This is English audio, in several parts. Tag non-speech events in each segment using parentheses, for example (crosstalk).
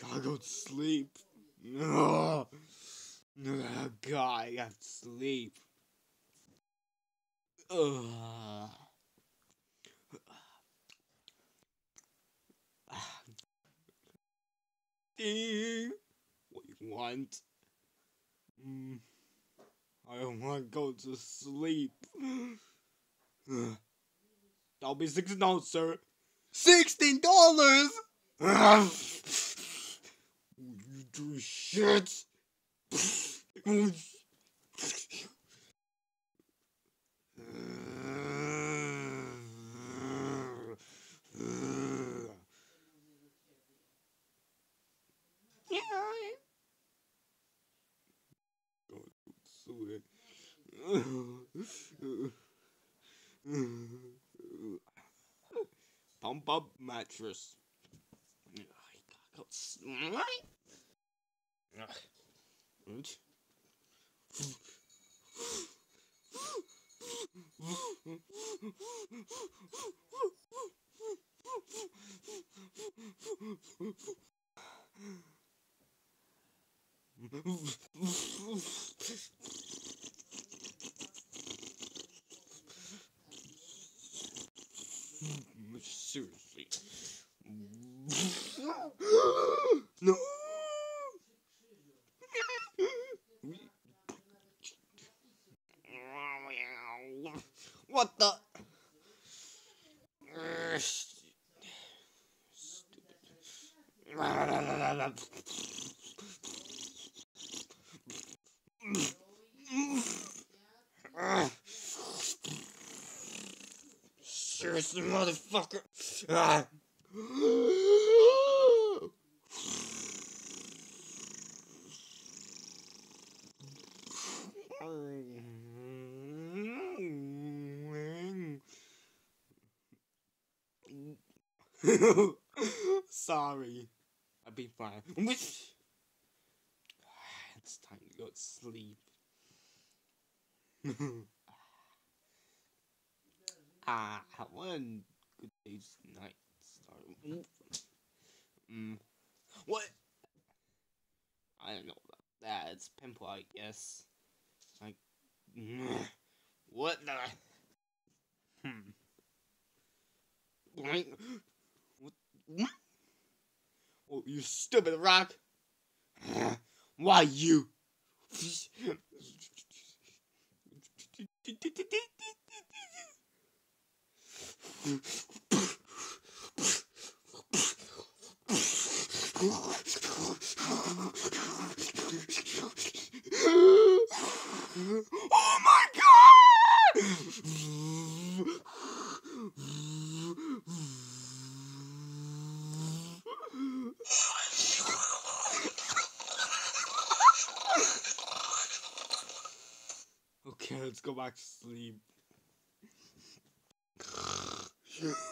to go to sleep. Oh, God, I got to sleep. Ding. What you want? Mm, I don't want to go to sleep. That'll be sixteen dollars, sir. Sixteen dollars. (laughs) do shit. Pump up mattress. (laughs) Seriously. (laughs) no. What the? Seriously, motherfucker. Ah. (laughs) Sorry. I'll be fine. (sighs) It's time to go to sleep. (laughs) ah, one good day's night start. Mm. What? I don't know about that. It's pimple, I guess. Like, (sniffs) what the? Hmm. What? What? Oh, you stupid rock! Why you? oh my god! okay, let's go back to sleep. (laughs)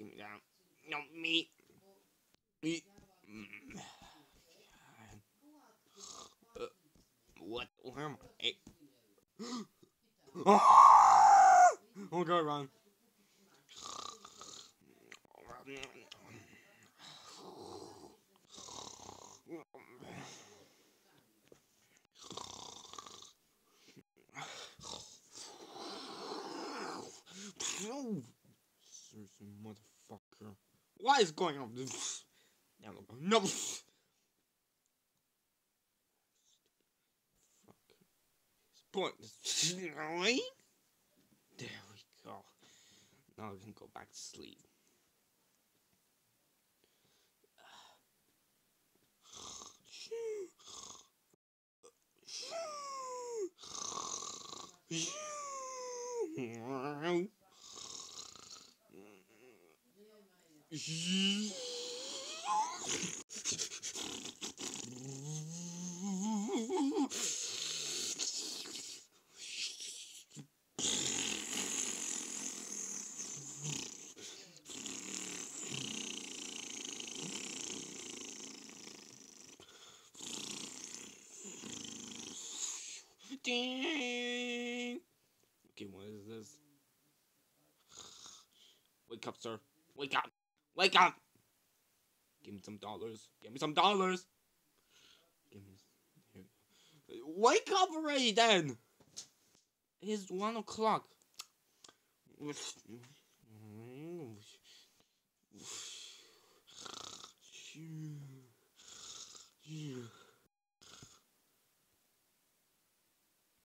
Give me that. No, meat. Meat. Mm. Uh, what? Where am I? oh, go around. Seriously, motherfucker. What is going on? No. Point. there we go. Now I can go back to sleep. Yeah. Okay, what is this? Wake up, sir. Wake up. Wake up. Give me some dollars. Give me some dollars. Give me. Wake up already, then. It's one o'clock.